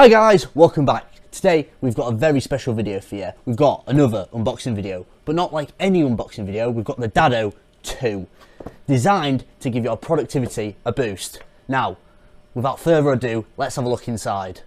Hi guys, welcome back. Today we've got a very special video for you. We've got another unboxing video, but not like any unboxing video. We've got the Dado 2, designed to give your productivity a boost. Now, without further ado, let's have a look inside.